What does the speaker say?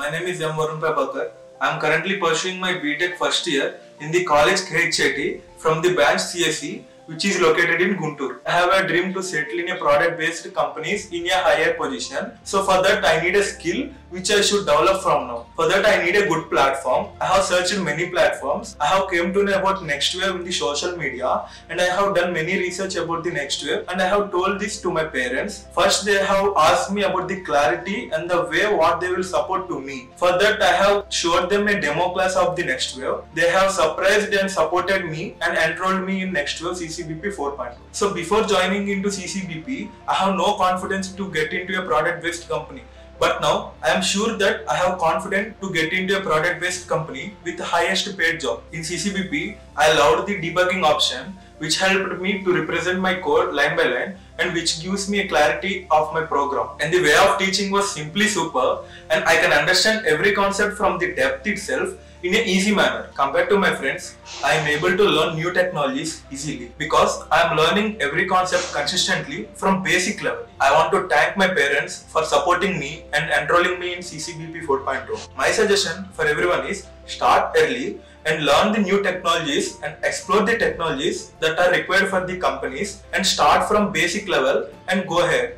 My name is M. Varun Prabhakar. I am currently pursuing my BTech first year in the college KHIT from the branch CSE which is located in Guntur. I have a dream to settle in a product based companies in a higher position. So for that I need a skill which I should develop from now. For that I need a good platform. I have searched many platforms. I have came to know about NxtWave in the social media and I have done many research about the NxtWave and I have told this to my parents. First they have asked me about the clarity and the way what they will support to me. For that I have showed them a demo class of the NxtWave. They have surprised and supported me and enrolled me in NxtWave CCBP 4.2. So before joining into CCBP, I have no confidence to get into a product based company. But now I am sure that I have confidence to get into a product based company with the highest paid job. In CCBP, I loved the debugging option which helped me to represent my code line by line and which gives me a clarity of my program. And the way of teaching was simply super and I can understand every concept from the depth itself in an easy manner. Compared to my friends, I am able to learn new technologies easily because I am learning every concept consistently from basic level. I want to thank my parents for supporting me and enrolling me in CCBP 4.0. My suggestion for everyone is start early and learn the new technologies and explore the technologies that are required for the companies and start from basic level and go ahead